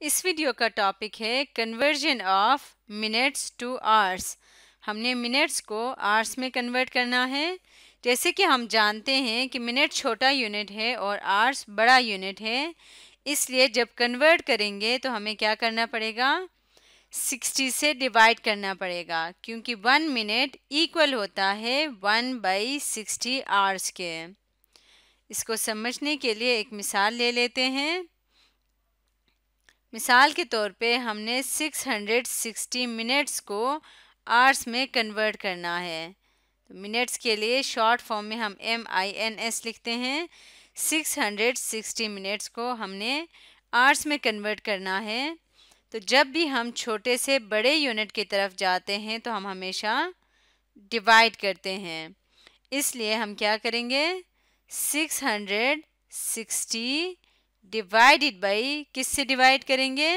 इस वीडियो का टॉपिक है conversion of minutes to hours हमने मिनट्स को आवर्स में कन्वर्ट करना है। जैसे कि हम जानते हैं कि मिनट छोटा यूनिट है और आवर्स बड़ा यूनिट है। इसलिए जब कन्वर्ट करेंगे तो हमें क्या करना पड़ेगा? 60 से डिवाइड करना पड़ेगा, क्योंकि वन मिनट इक्वल होता है वन बाई सिक्सटी आवर्स के। इसको समझने के लिए एक मिसाल ले लेते हैं। मिसाल के तौर पे हमने 660 मिनट्स को आवर्स में कन्वर्ट करना है। तो मिनट्स के लिए शॉर्ट फॉर्म में हम एम आई एन एस लिखते हैं। 660 मिनट्स को हमने आवर्स में कन्वर्ट करना है। तो जब भी हम छोटे से बड़े यूनिट की तरफ़ जाते हैं तो हम हमेशा डिवाइड करते हैं। इसलिए हम क्या करेंगे? 660 डिवाइडेड बाई किससे डिवाइड करेंगे?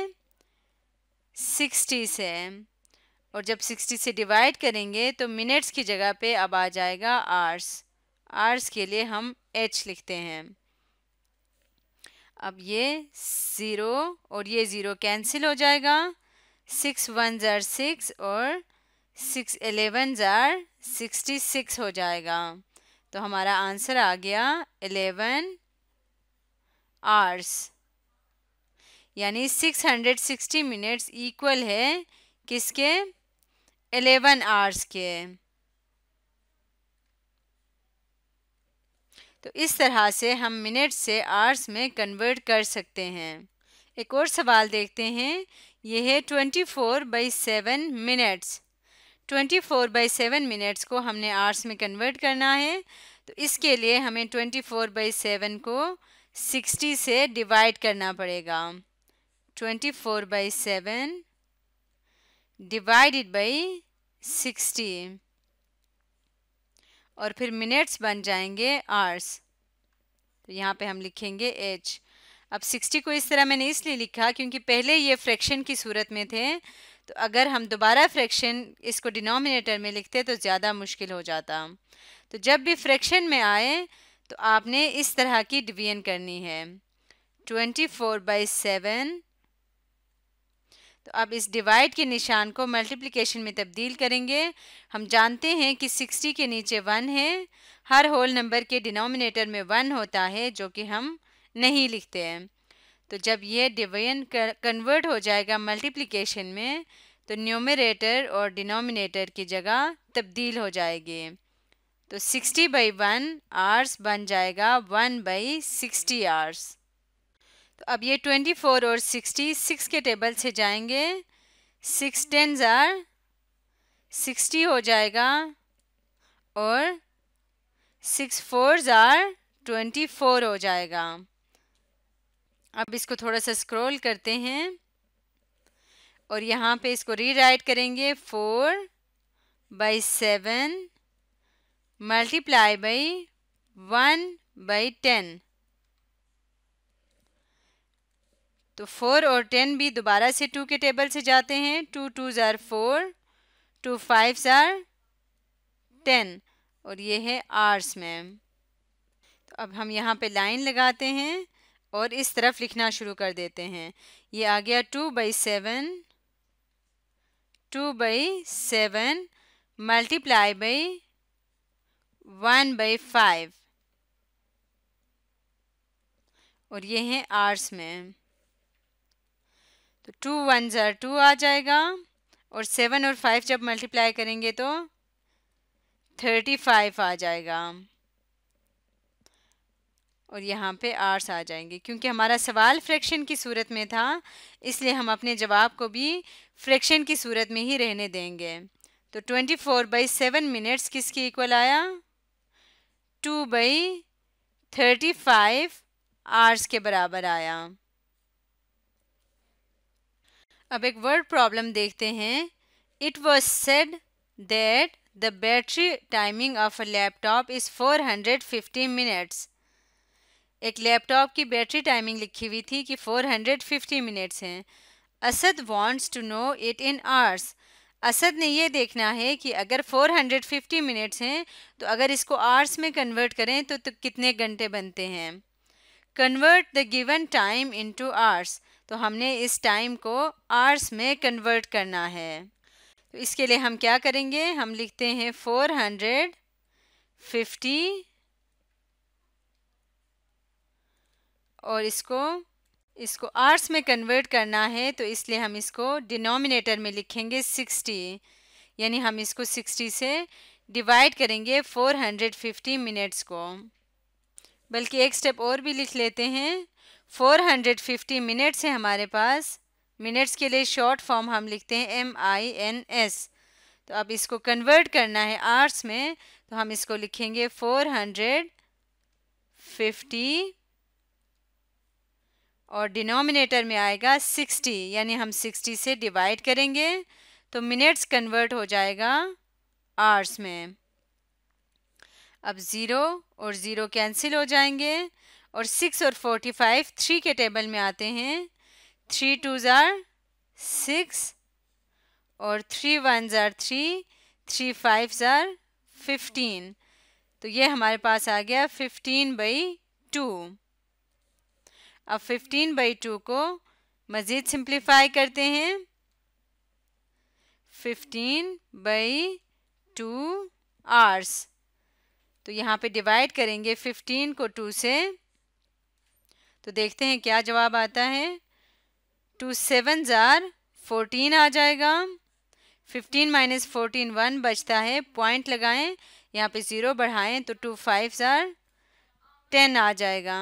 60 से। और जब 60 से डिवाइड करेंगे तो मिनट्स की जगह पे अब आ जाएगा आर्स आर्स के लिए हम एच लिखते हैं। अब ये ज़ीरो और ये ज़ीरो कैंसिल हो जाएगा। सिक्स वन ज़ार सिक्स और सिक्स एलेवन ज़ार सिक्सटी सिक्स हो जाएगा। तो हमारा आंसर आ गया एलेवन आवर्स यानी 660 मिनट्स इक्वल है किसके? 11 आवर्स के। तो इस तरह से हम मिनट से आवर्स में कन्वर्ट कर सकते हैं। एक और सवाल देखते हैं। यह है 24 four by seven minutes 24 four by seven minutes को हमने आवर्स में कन्वर्ट करना है। तो इसके लिए हमें 24 फोर बाई सेवन को 60 से डिवाइड करना पड़ेगा। 24 four by seven divided by 60 और फिर मिनट्स बन जाएँगे आवर्स तो यहाँ पे हम लिखेंगे एच अब 60 को इस तरह मैंने इसलिए लिखा क्योंकि पहले ये फ्रैक्शन की सूरत में थे तो अगर हम दोबारा फ्रैक्शन इसको डिनोमिनेटर में लिखते तो ज़्यादा मुश्किल हो जाता। तो जब भी फ्रैक्शन में आए तो आपने इस तरह की डिवीज़न करनी है। Twenty four by seven. तो अब इस डिवाइड के निशान को मल्टीप्लिकेशन में तब्दील करेंगे। हम जानते हैं कि 60 के नीचे वन है। हर होल नंबर के डिनोमिनेटर में वन होता है, जो कि हम नहीं लिखते हैं। तो जब यह डिवीज़न कन्वर्ट हो जाएगा मल्टीप्लिकेशन में तो न्यूमरेटर और डिनोमिनेटर की जगह तब्दील हो जाएगी। तो 60 बाई वन आर्स बन जाएगा वन बाई सिक्सटी आर्स तो अब ये 24 और 60 सिक्स के टेबल से जाएँगे। सिक्स टेन ज़ार सिक्सटी हो जाएगा और सिक्स फोर ज़ार ट्वेंटी फोर हो जाएगा। अब इसको थोड़ा सा स्क्रॉल करते हैं और यहाँ पे इसको रीराइट करेंगे four by seven multiply by one by ten तो फोर और टेन भी दोबारा से टू के टेबल से जाते हैं। टू टू ज़ार फोर टू फाइव ज़ार टेन और ये है आर्स मैम तो अब हम यहाँ पे लाइन लगाते हैं और इस तरफ़ लिखना शुरू कर देते हैं। ये आ गया two by seven two by seven multiply by one by five. और ये हैं आर्स में। तो टू वन ज़ार टू आ जाएगा। और सेवन और फाइव जब मल्टीप्लाई करेंगे तो थर्टी फाइव आ जाएगा। और यहाँ पे आर्स आ जाएँगे, क्योंकि हमारा सवाल फ्रैक्शन की सूरत में था, इसलिए हम अपने जवाब को भी फ्रैक्शन की सूरत में ही रहने देंगे। तो twenty four by seven minutes किसके इक्वल आया? Two by thirty five hours के बराबर आया। अब एक वर्ड प्रॉब्लम देखते हैं। It was said that the battery timing of a laptop is 450 minutes एक लैपटॉप की बैटरी टाइमिंग लिखी हुई थी कि 450 मिनट्स हैं। Asad wants to know it in hours Asad ने ये देखना है कि अगर 450 मिनट्स हैं तो अगर इसको आवर्स में कन्वर्ट करें तो, तो कितने घंटे बनते हैं? Convert the given time into hours तो हमने इस टाइम को आवर्स में कन्वर्ट करना है। तो इसके लिए हम क्या करेंगे? हम लिखते हैं फोर हंड्रेड फिफ्टी और इसको इसको आर्ट्स में कन्वर्ट करना है तो इसलिए हम इसको डिनोमिनेटर में लिखेंगे सिक्सटी। यानी हम इसको सिक्सटी से डिवाइड करेंगे फोर हंड्रेड फिफ्टी मिनट्स को। बल्कि एक स्टेप और भी लिख लेते हैं। फोर हंड्रेड फिफ्टी मिनट्स है हमारे पास। मिनट्स के लिए शॉर्ट फॉर्म हम लिखते हैं एम आई एन एस। तो अब इसको कन्वर्ट करना है आर्ट्स में तो हम इसको लिखेंगे फोर हंड्रेड फिफ्टी और डिनोमिनेटर में आएगा सिक्सटी, यानी हम सिक्सटी से डिवाइड करेंगे तो मिनट्स कन्वर्ट हो जाएगा आवर्स में। अब ज़ीरो और ज़ीरो कैंसिल हो जाएँगे और सिक्स और फोर्टी फाइव थ्री के टेबल में आते हैं। थ्री टू ज़ार सिक्स और थ्री वन ज़ार थ्री थ्री फाइव ज़ार फिफ्टीन। तो ये हमारे पास आ गया फिफ्टीन बाई टू। अब फिफ्टीन बाई टू को मज़ीद सिंप्लीफाई करते हैं। फिफ्टीन बाई टू आर्स तो यहाँ पे डिवाइड करेंगे फिफ्टीन को टू से। तो देखते हैं क्या जवाब आता है। टू सेवन ज़ार फोर्टीन आ जाएगा। फिफ्टीन माइनस फोर्टीन वन बचता है। पॉइंट लगाएँ। यहाँ पे ज़ीरो बढ़ाएँ तो टू फाइव ज़ार टेन आ जाएगा।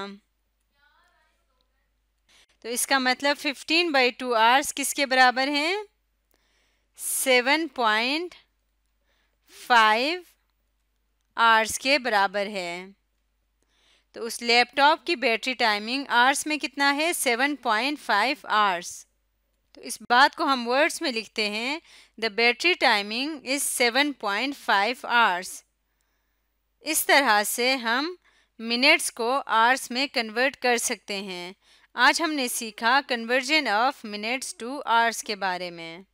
तो इसका मतलब फिफ्टीन बाई टू आवर्स किसके बराबर हैं? सेवन पॉइंट फाइव के बराबर है। तो उस लैपटॉप की बैटरी टाइमिंग आवर्स में कितना है? सेवन पॉइंट फाइव तो इस बात को हम वर्ड्स में लिखते हैं the battery timing is seven point five इस तरह से हम मिनट्स को आवर्स में कन्वर्ट कर सकते हैं। आज हमने सीखा conversion of minutes to hours के बारे में।